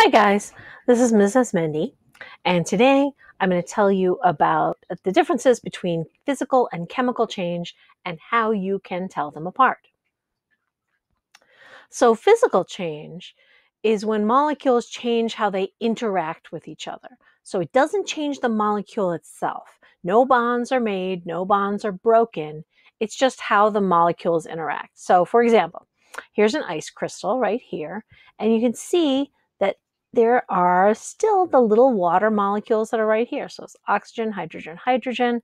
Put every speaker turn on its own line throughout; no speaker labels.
Hi, guys. This is Mrs. Mindy, and today I'm going to tell you about the differences between physical and chemical change and how you can tell them apart. So, physical change is when molecules change how they interact with each other. So, it doesn't change the molecule itself. No bonds are made, no bonds are broken. It's just how the molecules interact. So, for example, here's an ice crystal right here, and you can see there are still the little water molecules that are right here. So it's oxygen, hydrogen, hydrogen,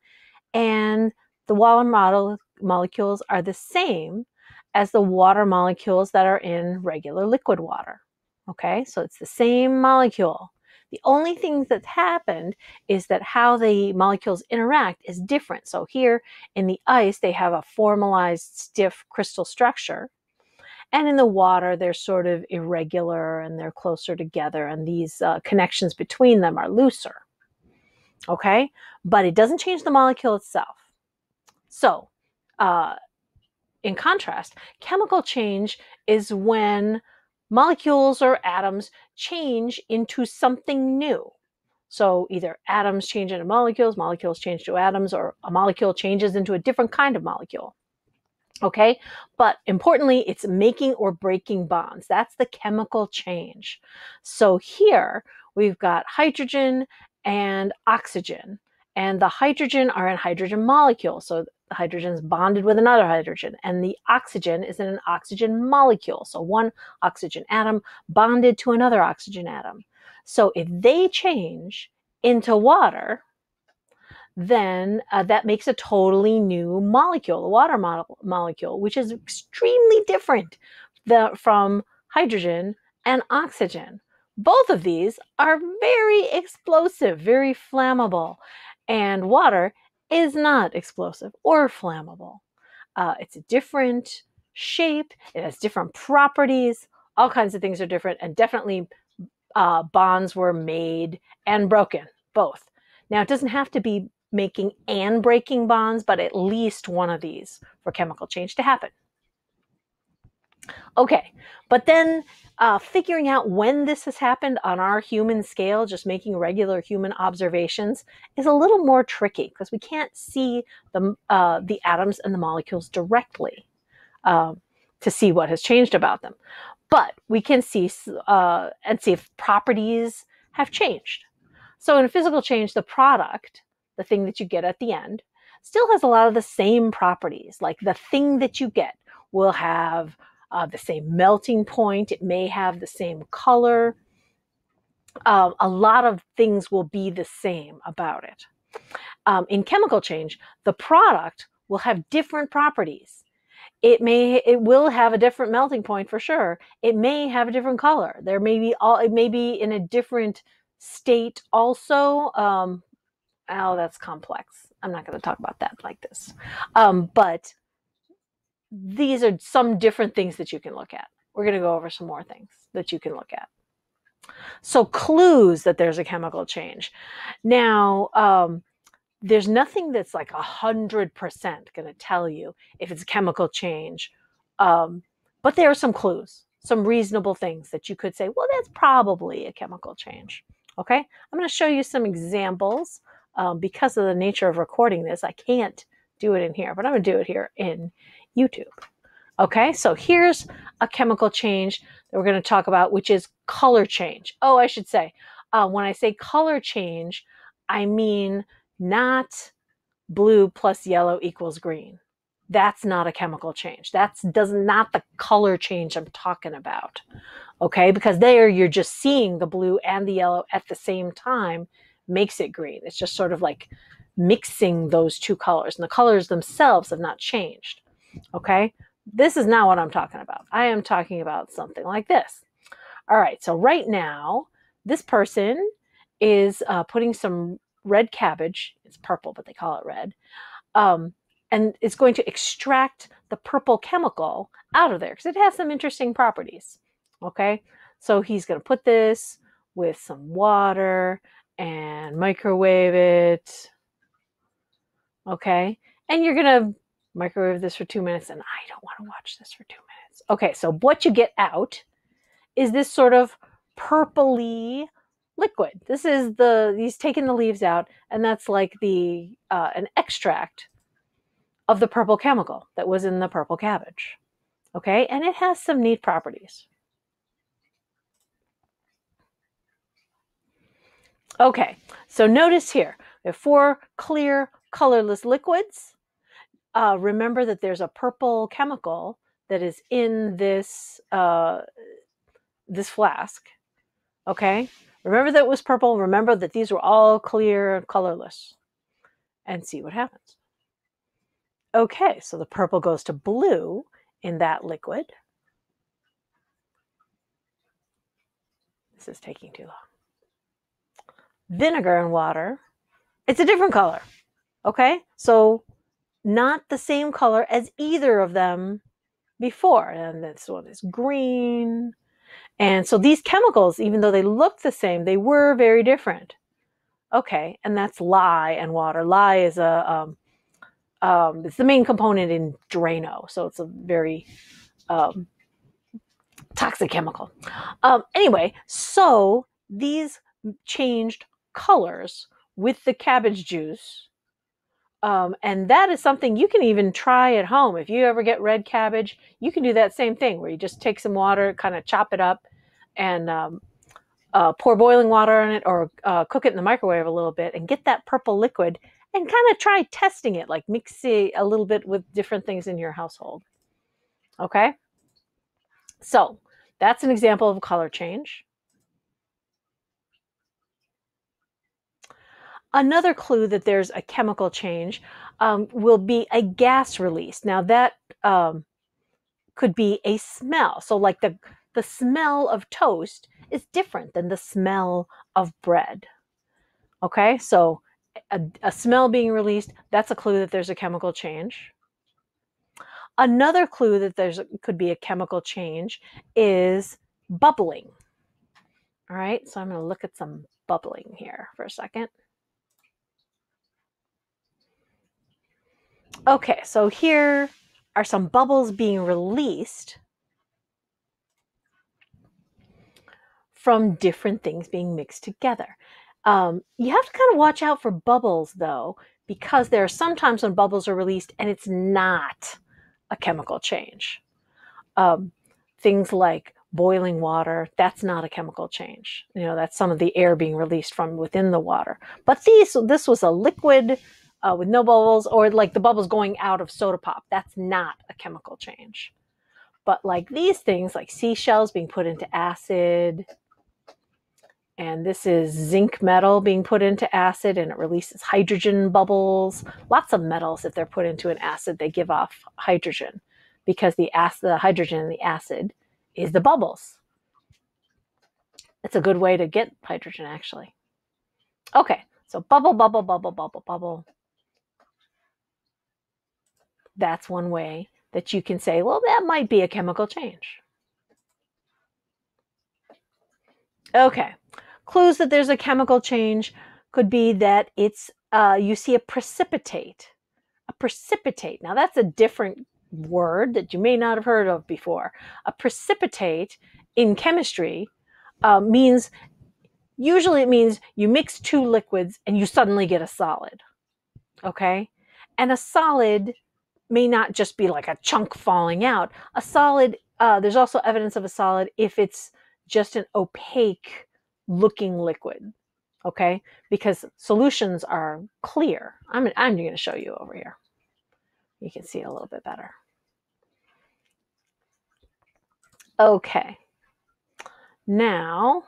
and the water model molecules are the same as the water molecules that are in regular liquid water. Okay, so it's the same molecule. The only thing that's happened is that how the molecules interact is different. So here in the ice, they have a formalized stiff crystal structure. And in the water, they're sort of irregular and they're closer together, and these uh, connections between them are looser. Okay, but it doesn't change the molecule itself. So, uh, in contrast, chemical change is when molecules or atoms change into something new. So either atoms change into molecules, molecules change to atoms, or a molecule changes into a different kind of molecule. Okay, but importantly, it's making or breaking bonds. That's the chemical change. So here we've got hydrogen and oxygen, and the hydrogen are in hydrogen molecules. So the hydrogen is bonded with another hydrogen, and the oxygen is in an oxygen molecule. So one oxygen atom bonded to another oxygen atom. So if they change into water, then uh, that makes a totally new molecule, a water mo- molecule, which is extremely different the, from hydrogen and oxygen. Both of these are very explosive, very flammable, and water is not explosive or flammable. Uh, it's a different shape, it has different properties, all kinds of things are different, and definitely uh, bonds were made and broken, both. Now, it doesn't have to be making and breaking bonds, but at least one of these for chemical change to happen. Okay, but then uh, figuring out when this has happened on our human scale, just making regular human observations, is a little more tricky because we can't see the, uh, the atoms and the molecules directly uh, to see what has changed about them. But we can see uh, and see if properties have changed. So in physical change, the product the thing that you get at the end, still has a lot of the same properties. Like the thing that you get will have uh, the same melting point, it may have the same color. Um, a lot of things will be the same about it. Um, in chemical change, the product will have different properties. It may, it will have a different melting point for sure. It may have a different color. There may be all, it may be in a different state also. Um, oh, that's complex. I'm not going to talk about that like this. Um, but these are some different things that you can look at. We're going to go over some more things that you can look at. So, clues that there's a chemical change. Now, um, there's nothing that's like a hundred percent going to tell you if it's a chemical change, um, but there are some clues, some reasonable things that you could say. Well, that's probably a chemical change. Okay, I'm going to show you some examples um, because of the nature of recording this, I can't do it in here, but I'm to do it here in YouTube. Okay, so here's a chemical change that we're going to talk about, which is color change. Oh, I should say, uh, when I say color change, I mean not blue plus yellow equals green. That's not a chemical change. That's does not the color change I'm talking about. Okay, because there you're just seeing the blue and the yellow at the same time makes it green. It's just sort of like mixing those two colors, and the colors themselves have not changed. Okay, this is not what I'm talking about. I am talking about something like this. All right, so right now, this person is uh, putting some red cabbage, it's purple, but they call it red, um, and it's going to extract the purple chemical out of there because it has some interesting properties. Okay, so he's going to put this with some water and microwave it. Okay. And you're going to microwave this for two minutes, and I don't want to watch this for two minutes. Okay. So, what you get out is this sort of purpley liquid. This is the he's taken the leaves out, and that's like the uh, an extract of the purple chemical that was in the purple cabbage. Okay, and it has some neat properties. Okay, so notice here we have four clear, colorless liquids. Uh, remember that there's a purple chemical that is in this uh, this flask. Okay, remember that it was purple. Remember that these were all clear, colorless, and see what happens. Okay, so the purple goes to blue in that liquid. This is taking too long vinegar and water, it's a different color. Okay? So not the same color as either of them before. And this one is green. And so these chemicals, even though they look the same, they were very different. Okay, and that's lye and water. Lye is a um, um, it's the main component in Drano, so it's a very um, toxic chemical. Um, anyway, so these changed colors with the cabbage juice. Um, and that is something you can even try at home. If you ever get red cabbage, you can do that same thing where you just take some water, kind of chop it up, and um, uh, pour boiling water on it or uh, cook it in the microwave a little bit and get that purple liquid and kind of try testing it, like mix it a little bit with different things in your household. Okay? So that's an example of color change. Another clue that there's a chemical change um, will be a gas release. Now that um, could be a smell. So like the the smell of toast is different than the smell of bread. Okay, so a, a smell being released, that's a clue that there's a chemical change. Another clue that there's could be a chemical change is bubbling. All right, so I'm going to look at some bubbling here for a second. Okay, so here are some bubbles being released from different things being mixed together. Um, you have to kind of watch out for bubbles though, because there are sometimes when bubbles are released and it's not a chemical change. Um, things like boiling water, that's not a chemical change. You know, that's some of the air being released from within the water. But these, this was a liquid uh, with no bubbles or like the bubbles going out of soda pop. That's not a chemical change. But like these things, like seashells being put into acid, and this is zinc metal being put into acid and it releases hydrogen bubbles. Lots of metals, if they're put into an acid, they give off hydrogen because the acid, the hydrogen in the acid is the bubbles. It's a good way to get hydrogen, actually. Okay, so bubble, bubble, bubble, bubble, bubble that's one way that you can say, well, that might be a chemical change. Okay, clues that there's a chemical change could be that it's uh, you see a precipitate. A precipitate. Now that's a different word that you may not have heard of before. A precipitate in chemistry uh, means usually it means you mix two liquids and you suddenly get a solid. Okay, and a solid may not just be like a chunk falling out. A solid, uh, there's also evidence of a solid if it's just an opaque looking liquid. Okay, because solutions are clear. I'm, I'm going to show you over here. You can see it a little bit better. Okay, now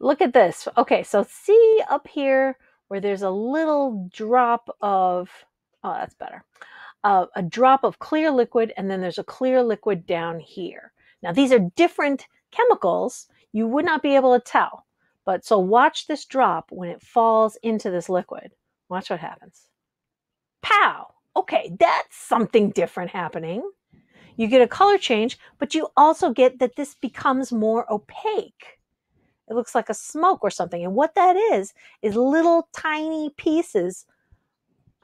look at this. Okay, so see up here where there's a little drop of, oh, that's better a drop of clear liquid, and then there's a clear liquid down here. Now, these are different chemicals. You would not be able to tell. But so watch this drop when it falls into this liquid. Watch what happens. Pow! Okay, that's something different happening. You get a color change, but you also get that this becomes more opaque. It looks like a smoke or something. And what that is, is little tiny pieces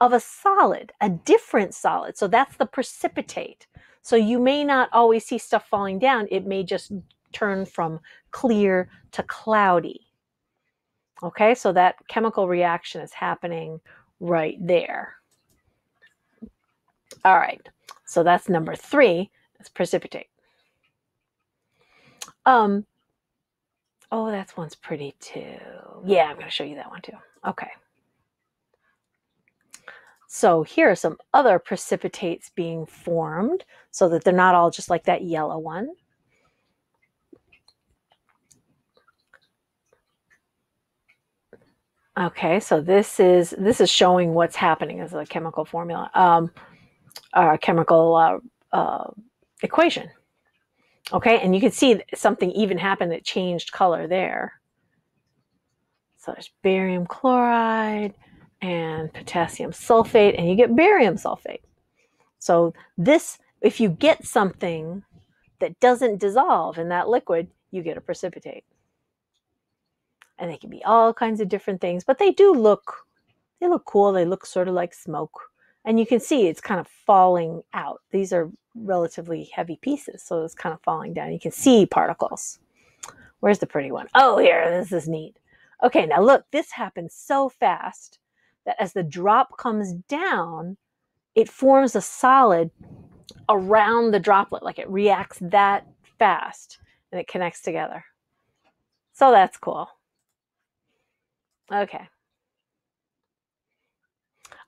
of a solid, a different solid. So that's the precipitate. So you may not always see stuff falling down. It may just turn from clear to cloudy. Okay, so that chemical reaction is happening right there. All right, so that's number three, is precipitate. Um, oh, that's one's pretty too. Yeah, I'm going to show you that one too. Okay. So here are some other precipitates being formed so that they're not all just like that yellow one. Okay, so this is this is showing what's happening as a chemical formula, um, a chemical uh, uh, equation. Okay, and you can see something even happened that changed color there. So there's barium chloride and potassium sulfate, and you get barium sulfate. So this, if you get something that doesn't dissolve in that liquid, you get a precipitate. And they can be all kinds of different things but they do look they look cool. They look sort of like smoke. And you can see it's kind of falling out. These are relatively heavy pieces so it's kind of falling down. You can see particles. Where's the pretty one? Oh here this is neat. Okay now look this happens so fast that as the drop comes down it forms a solid around the droplet like it reacts that fast and it connects together so that's cool Okay.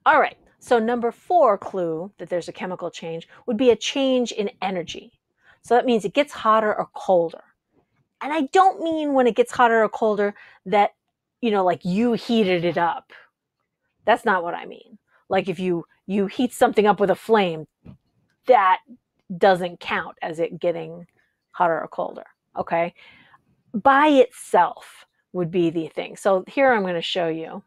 All right. So number four clue that there's a chemical change would be a change in energy. So that means it gets hotter or colder. And I don't mean when it gets hotter or colder that, you know, like you heated it up. That's not what I mean. Like if you you heat something up with a flame, that doesn't count as it getting hotter or colder. Okay. By itself, would be the thing. So here I'm going to show you.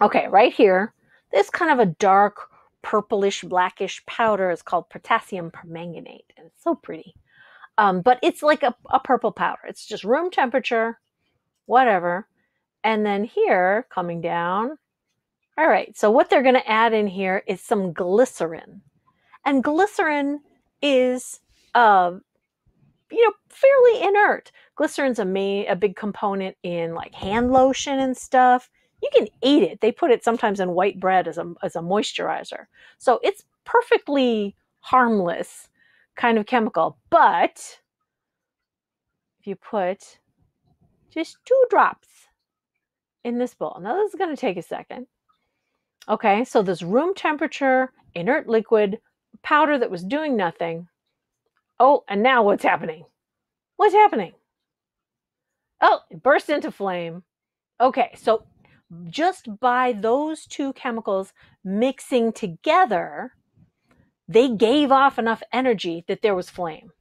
Okay, right here, this kind of a dark purplish blackish powder is called potassium permanganate and it's so pretty. Um, but it's like a, a purple powder. It's just room temperature, whatever. And then here, coming down, all right, so what they're going to add in here is some glycerin. And glycerin is uh, you know, fairly inert. Glycerin's a main, a big component in like hand lotion and stuff. You can eat it. They put it sometimes in white bread as a as a moisturizer. So it's perfectly harmless kind of chemical. But if you put just two drops in this bowl. Now this is going to take a second. Okay, so this room temperature inert liquid powder that was doing nothing Oh, and now what's happening? What's happening? Oh, it burst into flame. Okay, so just by those two chemicals mixing together, they gave off enough energy that there was flame.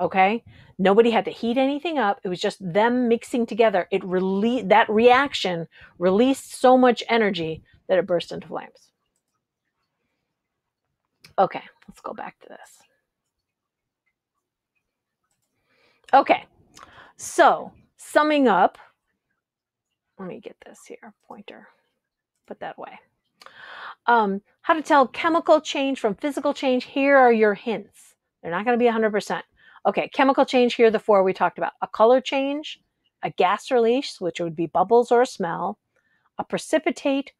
Okay? Nobody had to heat anything up. It was just them mixing together. It rele- that reaction released so much energy that it burst into flames. Okay, let's go back to this. Okay, so summing up, let me get this here, pointer, put that away. Um, how to tell chemical change from physical change. Here are your hints. They're not going to be 100%. Okay, chemical change here, the four we talked about. A color change, a gas release, which would be bubbles or a smell, a precipitate,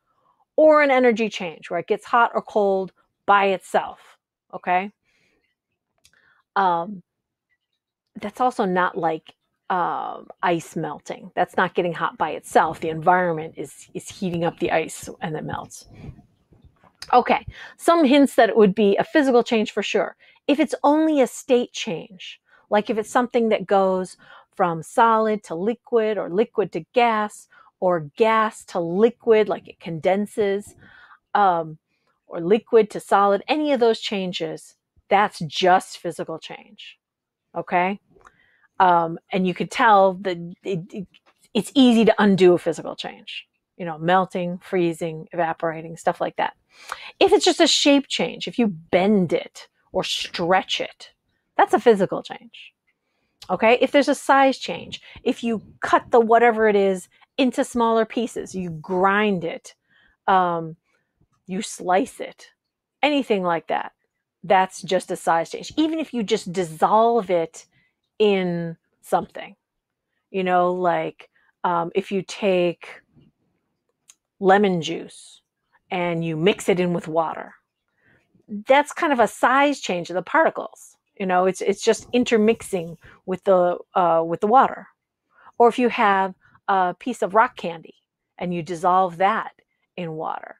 or an energy change where it gets hot or cold by itself. Okay. Um, that's also not like uh, ice melting. That's not getting hot by itself. The environment is is heating up the ice and it melts. Okay, some hints that it would be a physical change for sure. If it's only a state change, like if it's something that goes from solid to liquid or liquid to gas or gas to liquid, like it condenses, um, or liquid to solid, any of those changes, that's just physical change. Okay. Um, and you could tell that it, it, it's easy to undo a physical change, you know, melting, freezing, evaporating, stuff like that. If it's just a shape change, if you bend it or stretch it, that's a physical change. Okay. If there's a size change, if you cut the whatever it is into smaller pieces, you grind it, um, you slice it, anything like that, that's just a size change. Even if you just dissolve it in something, you know, like um, if you take lemon juice and you mix it in with water, that's kind of a size change of the particles. You know, it's it's just intermixing with the uh, with the water. Or if you have a piece of rock candy and you dissolve that in water,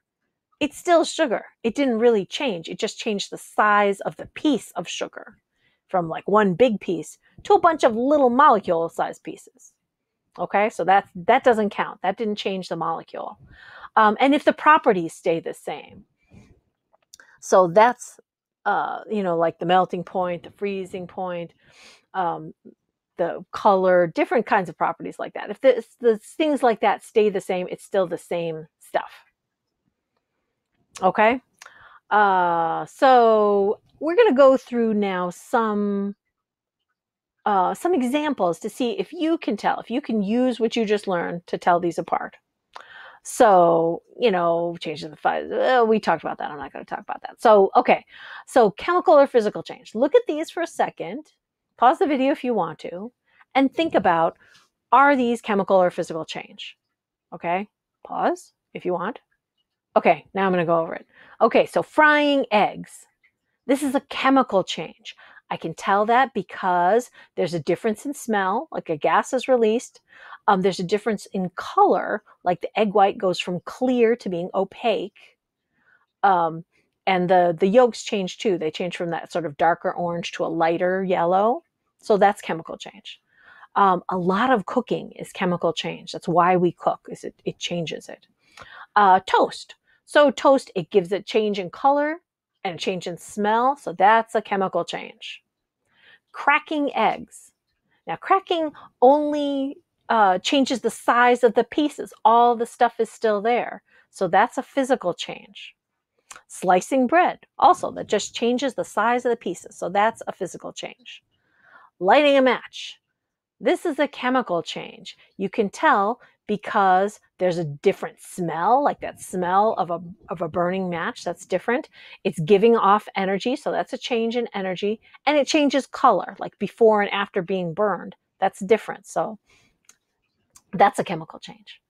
it's still sugar. It didn't really change. It just changed the size of the piece of sugar from like one big piece to a bunch of little molecule sized pieces. Okay, so that that doesn't count. That didn't change the molecule. Um, and if the properties stay the same, so that's uh, you know like the melting point, the freezing point, um, the color, different kinds of properties like that. If the, the things like that stay the same, it's still the same stuff. Okay, uh, so we're going to go through now some uh, some examples to see if you can tell, if you can use what you just learned to tell these apart. So, you know, changes the size. Uh, we talked about that. I'm not going to talk about that. So, okay. So, chemical or physical change. Look at these for a second. Pause the video if you want to and think about are these chemical or physical change? Okay. Pause if you want. Okay. Now I'm going to go over it. Okay. So, frying eggs. This is a chemical change. I can tell that because there's a difference in smell, like a gas is released. Um, there's a difference in color, like the egg white goes from clear to being opaque. Um, and the the yolks change too. They change from that sort of darker orange to a lighter yellow. So that's chemical change. Um, a lot of cooking is chemical change. That's why we cook. Is it it changes it. Uh, toast. So toast it gives a change in color and a change in smell. So that's a chemical change. Cracking eggs. Now, cracking only uh, changes the size of the pieces. All the stuff is still there. So that's a physical change. Slicing bread, also, that just changes the size of the pieces. So that's a physical change. Lighting a match. This is a chemical change. You can tell because there's a different smell, like that smell of a, of a burning match, that's different. It's giving off energy, so that's a change in energy. And it changes color, like before and after being burned. That's different. So that's a chemical change.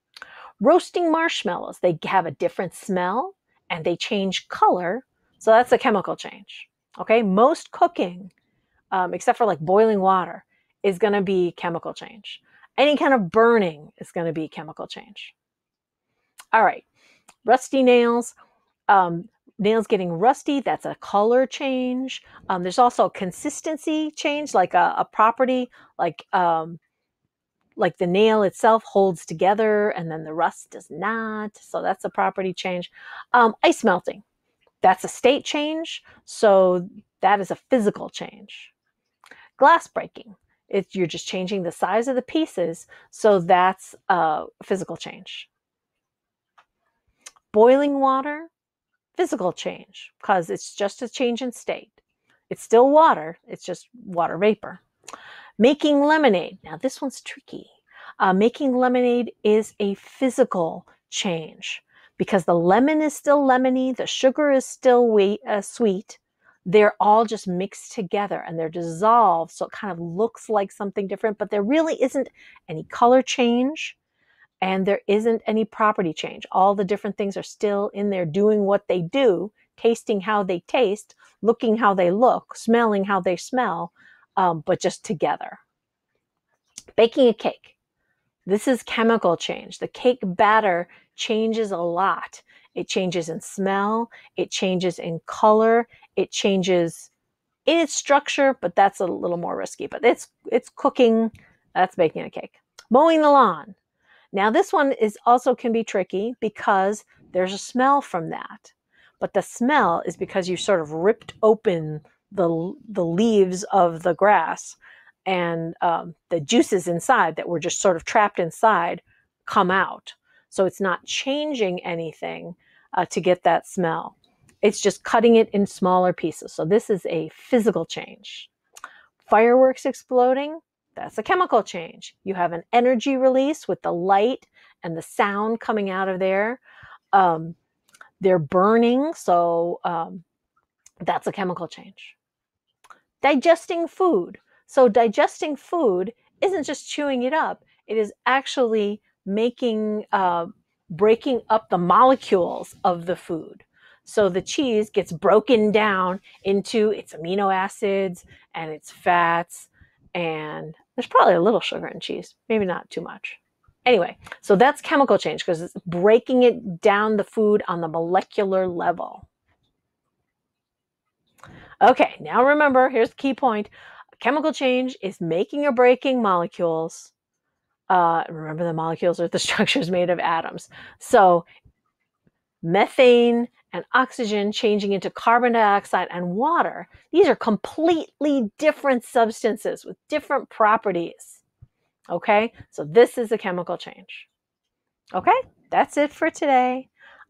Roasting marshmallows, they have a different smell and they change color. So that's a chemical change. Okay, most cooking, um, except for like boiling water, is going to be chemical change. Any kind of burning is going to be chemical change. All right, rusty nails. Um, nails getting rusty, that's a color change. Um, there's also a consistency change, like a, a property, like um, like the nail itself holds together and then the rust does not. So that's a property change. Um, ice melting, that's a state change. So that is a physical change. Glass breaking, it's, you're just changing the size of the pieces, so that's a physical change. Boiling water, physical change, because it's just a change in state. It's still water, it's just water vapor. Making lemonade. Now, this one's tricky. Uh, making lemonade is a physical change because the lemon is still lemony, the sugar is still uh, sweet, they're all just mixed together and they're dissolved. So it kind of looks like something different, but there really isn't any color change and there isn't any property change. All the different things are still in there doing what they do, tasting how they taste, looking how they look, smelling how they smell, um, but just together. Baking a cake. This is chemical change. The cake batter changes a lot. It changes in smell, it changes in color, it changes in its structure, but that's a little more risky. But it's it's cooking, that's baking a cake. Mowing the lawn. Now this one is also can be tricky because there's a smell from that. But the smell is because you sort of ripped open the the leaves of the grass and um, the juices inside that were just sort of trapped inside come out. So it's not changing anything uh, to get that smell. It's just cutting it in smaller pieces. So this is a physical change. Fireworks exploding, that's a chemical change. You have an energy release with the light and the sound coming out of there. Um, they're burning, so um, That's a chemical change. Digesting food. So, digesting food isn't just chewing it up, it is actually making, uh, breaking up the molecules of the food. So the cheese gets broken down into its amino acids and its fats, and there's probably a little sugar in cheese, maybe not too much. Anyway, so that's chemical change because it's breaking it down the food on the molecular level. Okay, now remember, here's the key point. Chemical change is making or breaking molecules. Uh, remember, the molecules are the structures made of atoms. So methane and oxygen changing into carbon dioxide and water. These are completely different substances with different properties. Okay, so this is a chemical change. Okay, that's it for today.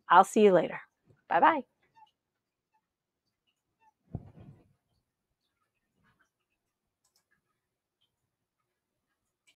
I'll see you later. Bye bye.